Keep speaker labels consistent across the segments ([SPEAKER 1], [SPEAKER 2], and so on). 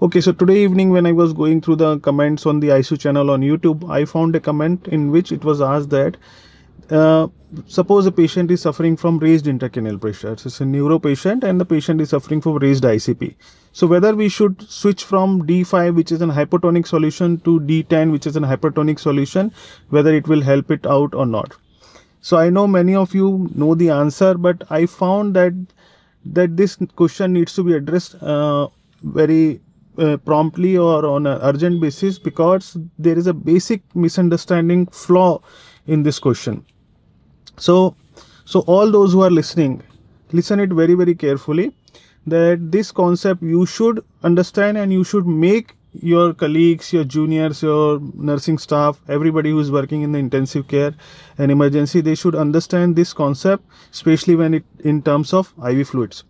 [SPEAKER 1] Okay, so today evening when I was going through the comments on the ICU channel on YouTube, I found a comment in which it was asked that uh, suppose a patient is suffering from raised intracranial pressure. So it's a neuro patient and the patient is suffering from raised ICP. So whether we should switch from D5 which is an hypotonic solution to D10 which is an hypertonic solution, whether it will help it out or not. So I know many of you know the answer, but I found that that this question needs to be addressed uh, very uh, promptly or on an urgent basis because there is a basic misunderstanding flaw in this question. So so all those who are listening listen it very very carefully that this concept you should understand and you should make your colleagues your juniors your nursing staff everybody who is working in the intensive care and emergency they should understand this concept especially when it in terms of iv fluids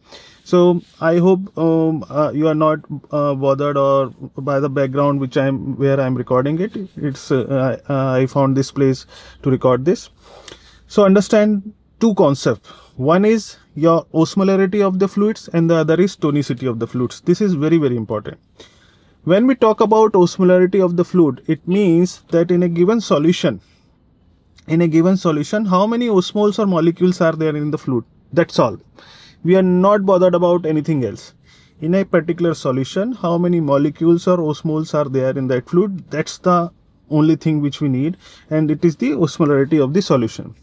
[SPEAKER 1] so i hope um, uh, you are not uh, bothered or by the background which i'm where i'm recording it. It's uh, i found this place to record this. So understand two concepts one is your osmolarity of the fluids and the other is tonicity of the fluids. This is very very important. When we talk about osmolarity of the fluid it means that in a given solution in a given solution how many osmoles or molecules are there in the fluid? That's all we are not bothered about anything else. In a particular solution how many molecules or osmoles are there in that fluid? That's the only thing which we need and it is the osmolarity of the solution.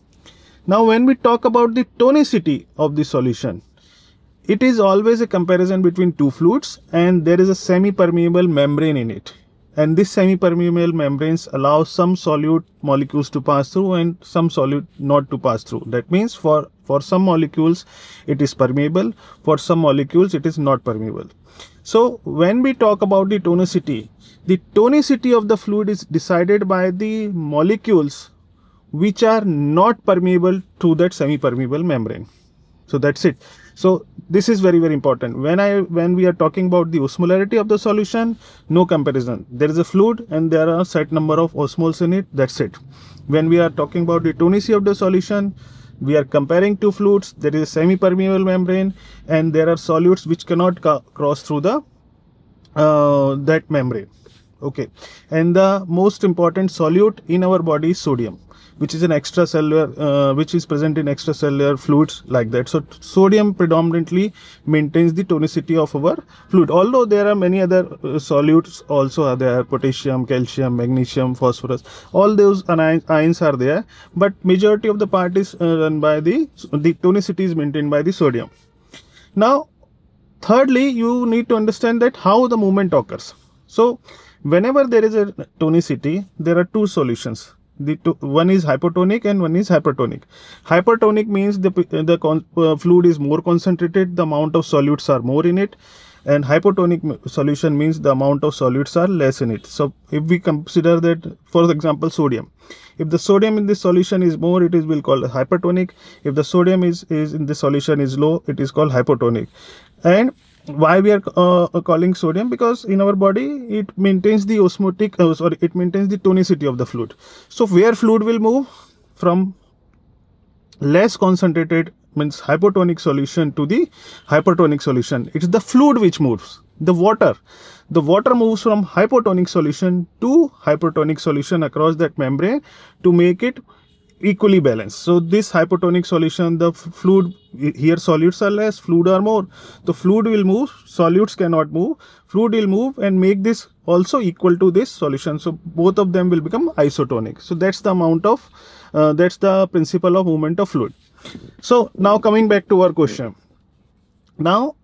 [SPEAKER 1] Now when we talk about the tonicity of the solution it is always a comparison between two fluids and there is a semi-permeable membrane in it. And this semi-permeable membranes allow some solute molecules to pass through and some solute not to pass through. That means for for some molecules it is permeable. For some molecules it is not permeable. So when we talk about the tonicity the tonicity of the fluid is decided by the molecules which are not permeable to that semi-permeable membrane. So that's it. So this is very very important. When i when we are talking about the osmolarity of the solution no comparison. There is a fluid and there are a set number of osmoles in it. That's it. When we are talking about the tonicity of the solution we are comparing two fluids there is a semi-permeable membrane and there are solutes which cannot cross through the uh, that membrane. Okay. And the most important solute in our body is sodium which is an extracellular uh, which is present in extracellular fluids like that. So sodium predominantly maintains the tonicity of our fluid. Although there are many other uh, solutes also are there potassium calcium magnesium phosphorus all those ions are there but majority of the part is uh, run by the the tonicity is maintained by the sodium. Now thirdly you need to understand that how the movement occurs. So whenever there is a tonicity there are two solutions the two, one is hypotonic and one is hypertonic. Hypertonic means the the uh, fluid is more concentrated the amount of solutes are more in it and hypotonic solution means the amount of solutes are less in it. So if we consider that for example sodium. If the sodium in this solution is more it is will called hypertonic. If the sodium is is in the solution is low it is called hypotonic. And why we are uh, calling sodium? Because in our body it maintains the osmotic uh, sorry it maintains the tonicity of the fluid. So where fluid will move? From less concentrated means hypotonic solution to the hypertonic solution. It's the fluid which moves the water. The water moves from hypotonic solution to hypertonic solution across that membrane to make it equally balanced. So this hypotonic solution, the fluid, here solutes are less, fluid are more. The fluid will move, solutes cannot move. Fluid will move and make this also equal to this solution. So both of them will become isotonic. So that's the amount of, uh, that's the principle of movement of fluid. So now coming back to our question. Now,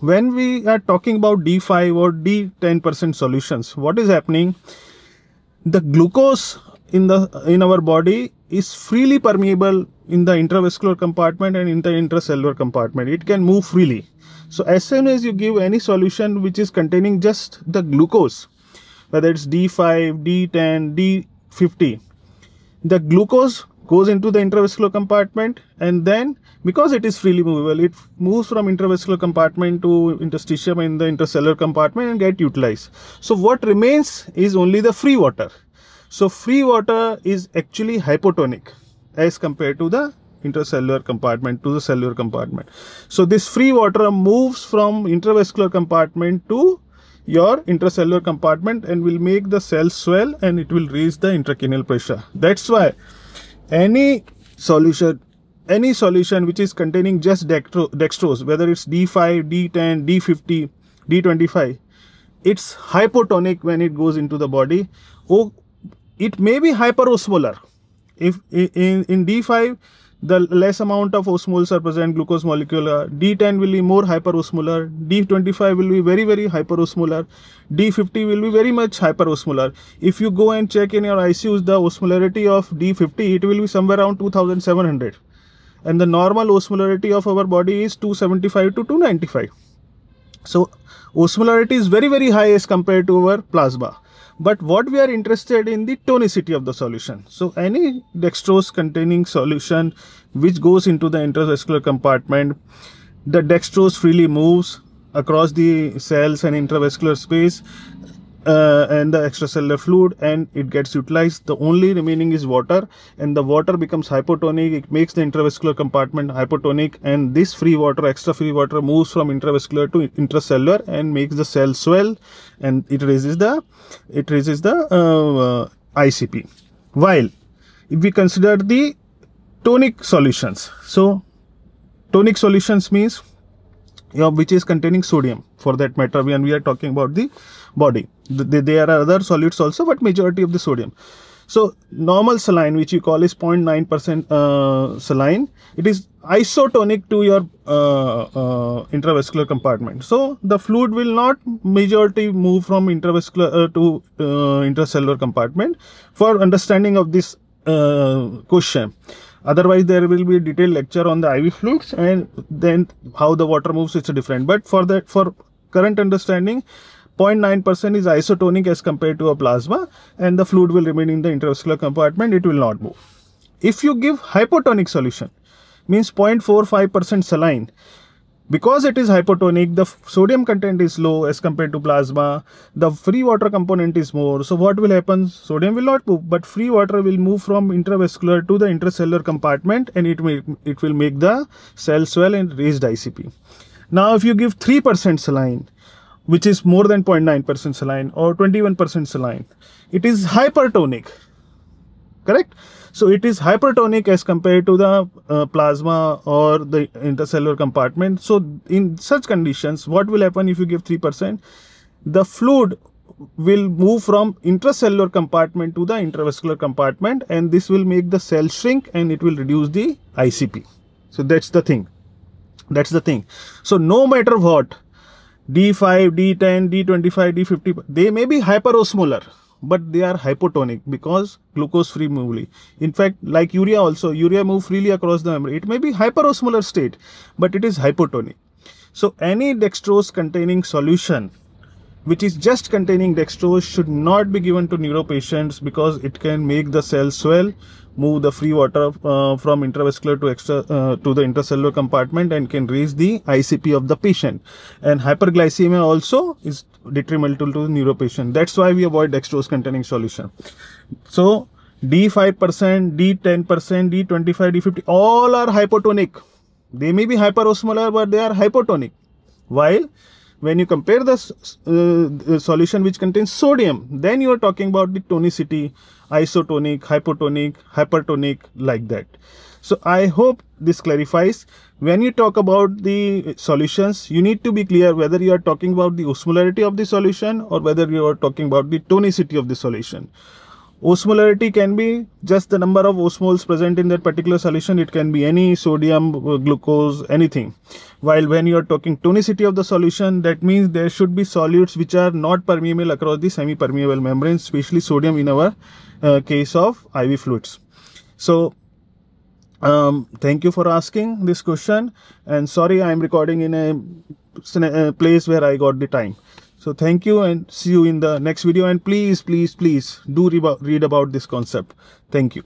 [SPEAKER 1] when we are talking about D5 or D10% solutions, what is happening? The glucose in the in our body is freely permeable in the intravascular compartment and in the intracellular compartment. It can move freely. So as soon as you give any solution which is containing just the glucose whether it's d5 d10 d50 the glucose goes into the intravascular compartment and then because it is freely movable it moves from intravascular compartment to interstitium in the intracellular compartment and get utilized. So what remains is only the free water so free water is actually hypotonic as compared to the intracellular compartment to the cellular compartment. So this free water moves from intravascular compartment to your intracellular compartment and will make the cell swell and it will raise the intracranial pressure that's why any solution any solution which is containing just dextro dextrose whether it's d5 d10 d50 d25 it's hypotonic when it goes into the body oh it may be hyperosmolar. If in, in d5 the less amount of osmoles are present glucose molecule uh, d10 will be more hyperosmolar d25 will be very very hyperosmolar d50 will be very much hyperosmolar. If you go and check in your ICUs the osmolarity of d50 it will be somewhere around 2700 and the normal osmolarity of our body is 275 to 295 so osmolarity is very very high as compared to our plasma but what we are interested in the tonicity of the solution. So any dextrose containing solution which goes into the intravascular compartment the dextrose freely moves across the cells and intravascular space uh, and the extracellular fluid and it gets utilized. The only remaining is water and the water becomes hypotonic. It makes the intravascular compartment hypotonic and this free water extra free water moves from intravascular to intracellular and makes the cell swell and it raises the it raises the uh, uh, ICP while if we consider the tonic solutions so tonic solutions means which is containing sodium. For that matter when we are talking about the body. There are other solids also but majority of the sodium. So normal saline which you call is 0.9% uh, saline it is isotonic to your uh, uh, intravascular compartment. So the fluid will not majority move from intravascular uh, to uh, intracellular compartment for understanding of this uh, question otherwise there will be a detailed lecture on the IV fluids and then how the water moves it's different. But for that for current understanding 0.9% is isotonic as compared to a plasma and the fluid will remain in the intravascular compartment it will not move. If you give hypotonic solution means 0.45% saline because it is hypotonic the sodium content is low as compared to plasma. The free water component is more. So what will happen? Sodium will not move but free water will move from intravascular to the intracellular compartment and it will it will make the cell swell and raised ICP now if you give 3% saline which is more than 0.9% saline or 21% saline it is hypertonic. Correct so it is hypertonic as compared to the uh, plasma or the intercellular compartment. So in such conditions, what will happen if you give 3%? The fluid will move from intracellular compartment to the intravascular compartment and this will make the cell shrink and it will reduce the ICP. So that's the thing. That's the thing. So no matter what, D5, D10, D25, D50, they may be hyperosmolar but they are hypotonic because glucose free movely. In fact, like urea also, urea move freely across the membrane. It may be hyperosmolar state, but it is hypotonic. So any dextrose containing solution which is just containing dextrose should not be given to neuro patients because it can make the cell swell move the free water uh, from intravascular to extra uh, to the intracellular compartment and can raise the ICP of the patient. And hyperglycemia also is detrimental to the neuro patient. That's why we avoid dextrose containing solution. So D5%, D10%, D25, D50 all are hypotonic. They may be hyperosmolar but they are hypotonic. While when you compare the uh, solution which contains sodium then you are talking about the tonicity isotonic hypotonic hypertonic like that. So i hope this clarifies. When you talk about the solutions you need to be clear whether you are talking about the osmolarity of the solution or whether you are talking about the tonicity of the solution Osmolarity can be just the number of osmoles present in that particular solution. It can be any sodium, uh, glucose, anything. While when you are talking tonicity of the solution, that means there should be solutes which are not permeable across the semi-permeable membrane, especially sodium in our uh, case of IV fluids. So, um, thank you for asking this question and sorry I am recording in a, a place where I got the time. So thank you and see you in the next video and please, please, please do read about this concept. Thank you.